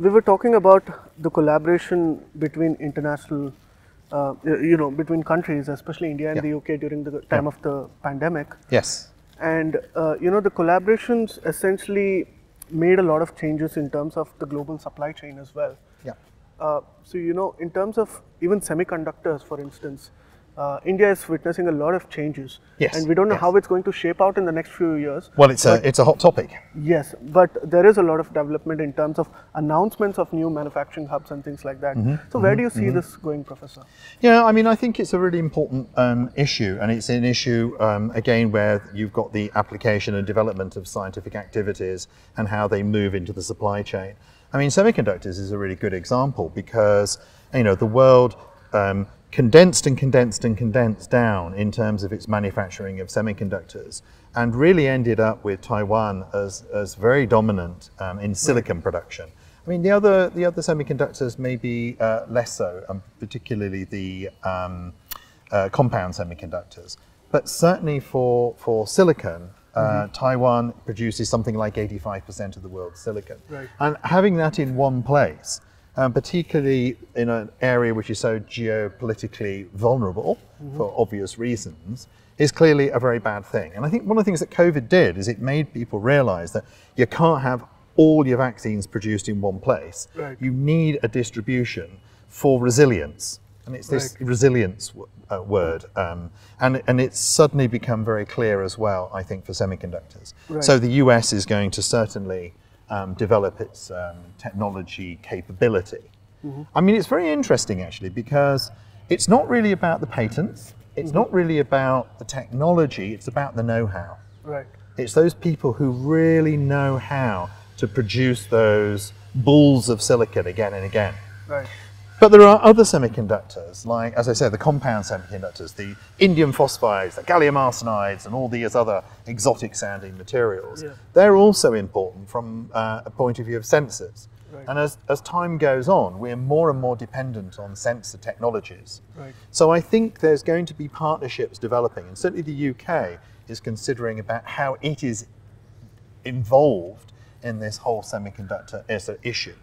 we were talking about the collaboration between international, uh, you know, between countries, especially India and Yeah. the UK during the time of the pandemic. Yes. And uh, you know, the collaborations essentially made a lot of changes in terms of the global supply chain as well. Yeah. Uh, so you know, in terms of even semiconductors, for instance, uh, India is witnessing a lot of changes, Yes, and we don't know yes. how it's going to shape out in the next few years. Well, it's a it's a hot topic. Yes, but there is a lot of development in terms of announcements of new manufacturing hubs and things like that. Mm-hmm, So where do you see this going, Professor? Yeah, I mean, I think it's a really important um, issue, and it's an issue um, again where you've got the application and development of scientific activities and how they move into the supply chain. I mean, semiconductors is a really good example because you know the world um, condensed and condensed and condensed down in terms of its manufacturing of semiconductors, and really ended up with Taiwan as as very dominant um, in silicon production. I mean, the other the other semiconductors may be uh, less so, um, particularly the um, uh, compound semiconductors. But certainly for for silicon, uh, Taiwan produces something like 85% of the world's silicon. Right. And having that in one place, um, particularly in an area which is so geopolitically vulnerable for obvious reasons, is clearly a very bad thing. And I think one of the things that COVID did is it made people realize that you can't have all your vaccines produced in one place. Right. You need a distribution for resilience. And it's this resilience w- uh, word. Um, and, and it's suddenly become very clear as well, I think, for semiconductors. Right. So the US is going to certainly um, develop its um, technology capability. I mean, it's very interesting actually because it's not really about the patents, it's not really about the technology, it's about the know how. Right. It's those people who really know how to produce those balls of silicon again and again. Right. But there are other semiconductors, like, as I said, the compound semiconductors, the indium phosphides, the gallium arsenides, and all these other exotic sounding materials. Yeah. They're also important from uh, a point of view of sensors. Right. And as, as time goes on, we're more and more dependent on sensor technologies. Right. So I think there's going to be partnerships developing, and certainly the UK is considering about how it is involved in this whole semiconductor issue.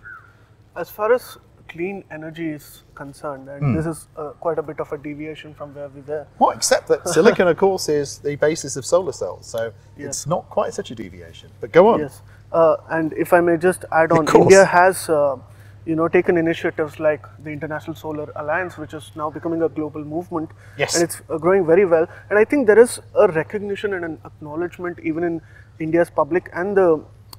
As far as clean energy is concerned, and Hmm. this is uh, quite a bit of a deviation from where we were. Well, except that silicon, of course, is the basis of solar cells, so Yes. it's not quite such a deviation. But go on. Yes, uh, and if I may just add on. India has, uh, you know, taken initiatives like the International Solar Alliance, which is now becoming a global movement, Yes. and it's uh, growing very well. And I think there is a recognition and an acknowledgement, even in India's public and the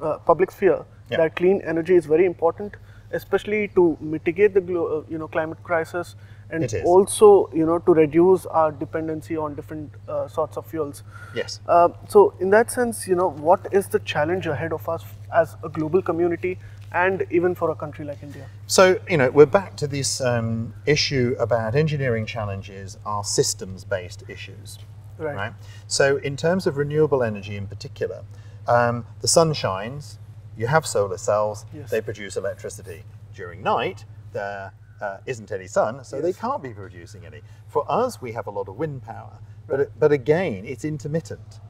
uh, public sphere, Yeah. that clean energy is very important, especially to mitigate the uh, you know climate crisis. And also, you know, to reduce our dependency on different uh, sorts of fuels. Yes. Uh, so, in that sense, you know, what is the challenge ahead of us as a global community and even for a country like India? So, you know, we're back to this um, issue about engineering challenges are systems based issues. Right. So, in terms of renewable energy in particular, um, the sun shines, you have solar cells, Yes. they produce electricity. During night, there uh, isn't any sun, so they can't be producing any. For us, we have a lot of wind power, but, it, but again, it's intermittent.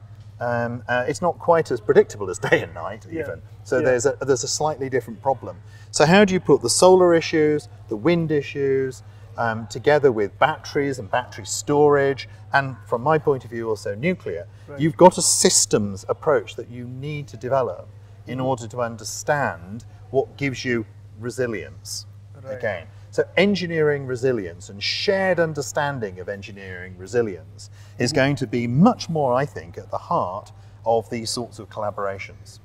Um, uh, it's not quite as predictable as day and night, Yeah. even. So Yeah. there's a there's a slightly different problem. So how do you put the solar issues, the wind issues, um, together with batteries and battery storage, and from my point of view, also nuclear? Right. You've got a systems approach that you need to develop in order to understand what gives you resilience. Right. Again, so engineering resilience and shared understanding of engineering resilience is mm-hmm. going to be much more, I think, at the heart of these sorts of collaborations.